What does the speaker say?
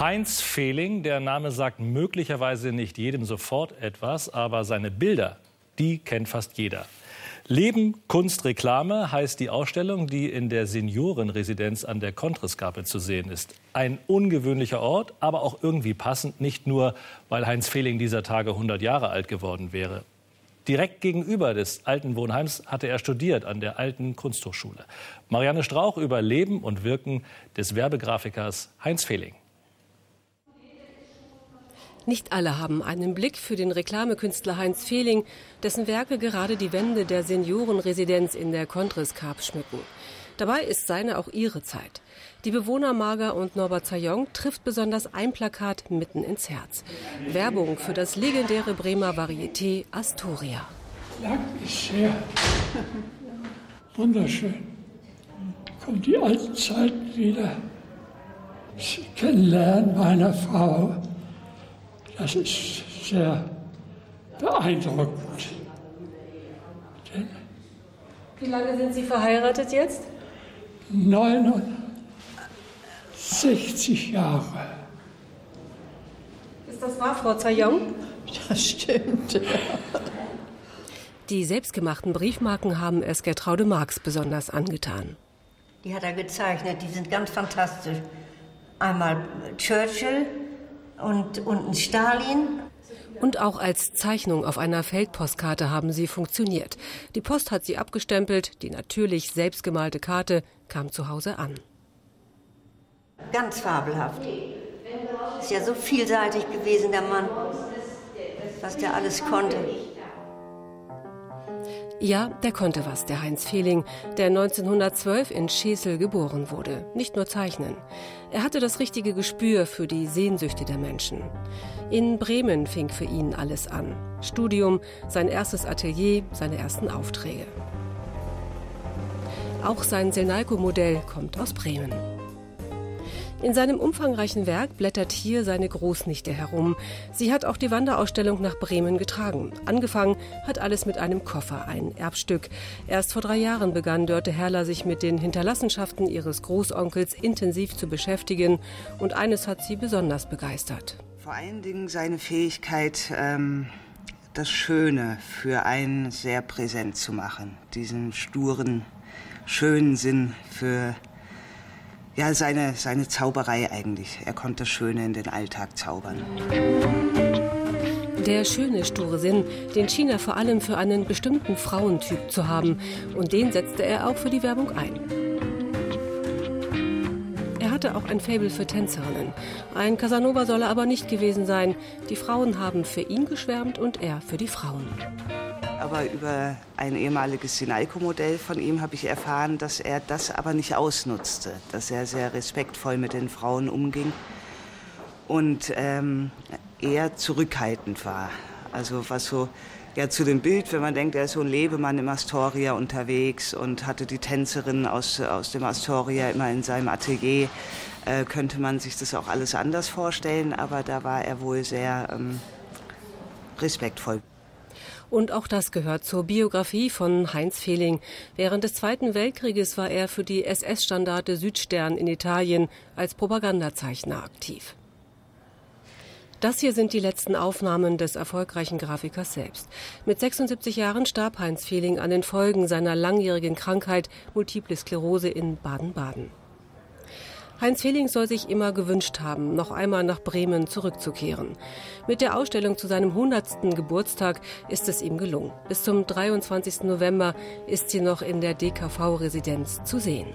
Heinz Fehling, der Name sagt möglicherweise nicht jedem sofort etwas, aber seine Bilder, die kennt fast jeder. Leben, Kunst, Reklame heißt die Ausstellung, die in der Seniorenresidenz an der Kontreskape zu sehen ist. Ein ungewöhnlicher Ort, aber auch irgendwie passend, nicht nur, weil Heinz Fehling dieser Tage 100 Jahre alt geworden wäre. Direkt gegenüber des alten Wohnheims hatte er studiert an der alten Kunsthochschule. Marianne Strauch über Leben und Wirken des Werbegrafikers Heinz Fehling. Nicht alle haben einen Blick für den Reklamekünstler Heinz Fehling, dessen Werke gerade die Wände der Seniorenresidenz in der Contrescarpe schmücken. Dabei ist seine auch ihre Zeit. Die Bewohner Marga und Norbert Zayong trifft besonders ein Plakat mitten ins Herz. Werbung für das legendäre Bremer Varieté Astoria. Lang ist her. Wunderschön. Kommt die alten Zeiten wieder. Das Kennenlernen meiner Frau das ist sehr beeindruckend. Wie lange sind Sie verheiratet jetzt? 69 Jahre. Ist das wahr, Frau Zayong? Das stimmt. Ja. Die selbstgemachten Briefmarken haben es Gertraude Marx besonders angetan. Die hat er gezeichnet, die sind ganz fantastisch. Einmal Churchill, und, und Stalin. Und auch als Zeichnung auf einer Feldpostkarte haben sie funktioniert. Die Post hat sie abgestempelt, die natürlich selbstgemalte Karte kam zu Hause an. Ganz fabelhaft. Ist ja so vielseitig gewesen, der Mann, was der alles konnte. Ja, der konnte was, der Heinz Fehling, der 1912 in Schesel geboren wurde. Nicht nur zeichnen. Er hatte das richtige Gespür für die Sehnsüchte der Menschen. In Bremen fing für ihn alles an. Studium, sein erstes Atelier, seine ersten Aufträge. Auch sein Senalco-Modell kommt aus Bremen. In seinem umfangreichen Werk blättert hier seine Großnichte herum. Sie hat auch die Wanderausstellung nach Bremen getragen. Angefangen hat alles mit einem Koffer, ein Erbstück. Erst vor drei Jahren begann Dörte Herrler sich mit den Hinterlassenschaften ihres Großonkels intensiv zu beschäftigen. Und eines hat sie besonders begeistert. Vor allen Dingen seine Fähigkeit, ähm, das Schöne für einen sehr präsent zu machen. Diesen sturen, schönen Sinn für ja, seine, seine Zauberei eigentlich. Er konnte das Schöne in den Alltag zaubern. Der schöne, sture Sinn, den schien er vor allem für einen bestimmten Frauentyp zu haben. Und den setzte er auch für die Werbung ein. Er hatte auch ein Faible für Tänzerinnen. Ein Casanova soll er aber nicht gewesen sein. Die Frauen haben für ihn geschwärmt und er für die Frauen. Aber über ein ehemaliges Sinalco-Modell von ihm habe ich erfahren, dass er das aber nicht ausnutzte, dass er sehr respektvoll mit den Frauen umging und ähm, eher zurückhaltend war. Also was so ja, zu dem Bild, wenn man denkt, er ist so ein Lebemann im Astoria unterwegs und hatte die Tänzerin aus, aus dem Astoria immer in seinem Atelier, äh, könnte man sich das auch alles anders vorstellen, aber da war er wohl sehr ähm, respektvoll. Und auch das gehört zur Biografie von Heinz Fehling. Während des Zweiten Weltkrieges war er für die SS-Standarte Südstern in Italien als Propagandazeichner aktiv. Das hier sind die letzten Aufnahmen des erfolgreichen Grafikers selbst. Mit 76 Jahren starb Heinz Fehling an den Folgen seiner langjährigen Krankheit Multiple Sklerose in Baden-Baden. Heinz Fehling soll sich immer gewünscht haben, noch einmal nach Bremen zurückzukehren. Mit der Ausstellung zu seinem 100. Geburtstag ist es ihm gelungen. Bis zum 23. November ist sie noch in der DKV-Residenz zu sehen.